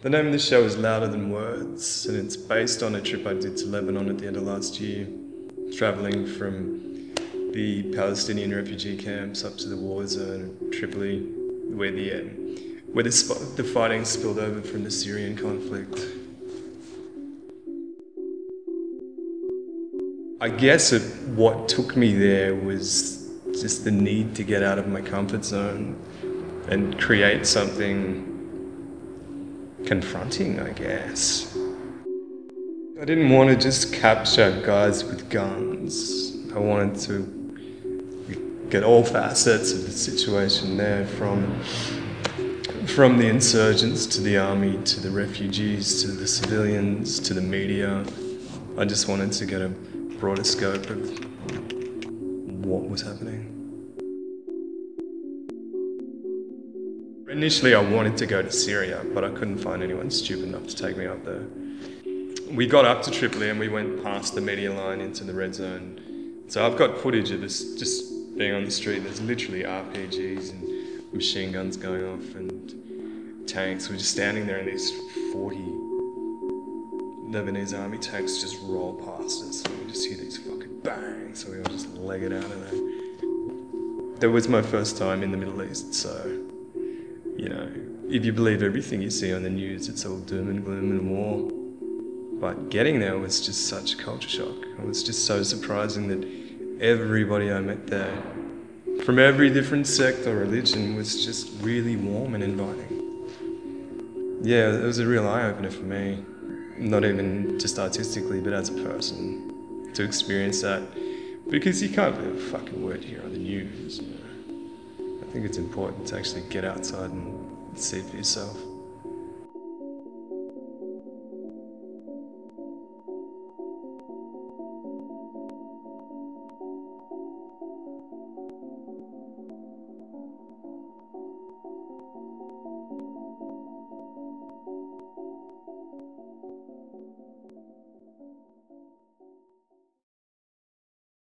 The name of the show is Louder Than Words, and it's based on a trip I did to Lebanon at the end of last year, travelling from the Palestinian refugee camps up to the war zone of Tripoli, where the um, where the, the fighting spilled over from the Syrian conflict. I guess it, what took me there was just the need to get out of my comfort zone and create something confronting, I guess. I didn't want to just capture guys with guns. I wanted to get all facets of the situation there from from the insurgents to the army to the refugees to the civilians to the media. I just wanted to get a broader scope of what was happening. Initially, I wanted to go to Syria, but I couldn't find anyone stupid enough to take me up there. We got up to Tripoli and we went past the media line into the red zone. So I've got footage of us just being on the street. There's literally RPGs and machine guns going off and tanks. We're just standing there and these 40 Lebanese army tanks just roll past us. And we just hear these fucking bangs. So we all just leg it out of there. That was my first time in the Middle East, so you know, if you believe everything you see on the news, it's all doom and gloom and war. But getting there was just such a culture shock. It was just so surprising that everybody I met there, from every different sect or religion, was just really warm and inviting. Yeah, it was a real eye opener for me. Not even just artistically, but as a person, to experience that. Because you can't believe a fucking word here on the news. I think it's important to actually get outside and see for yourself.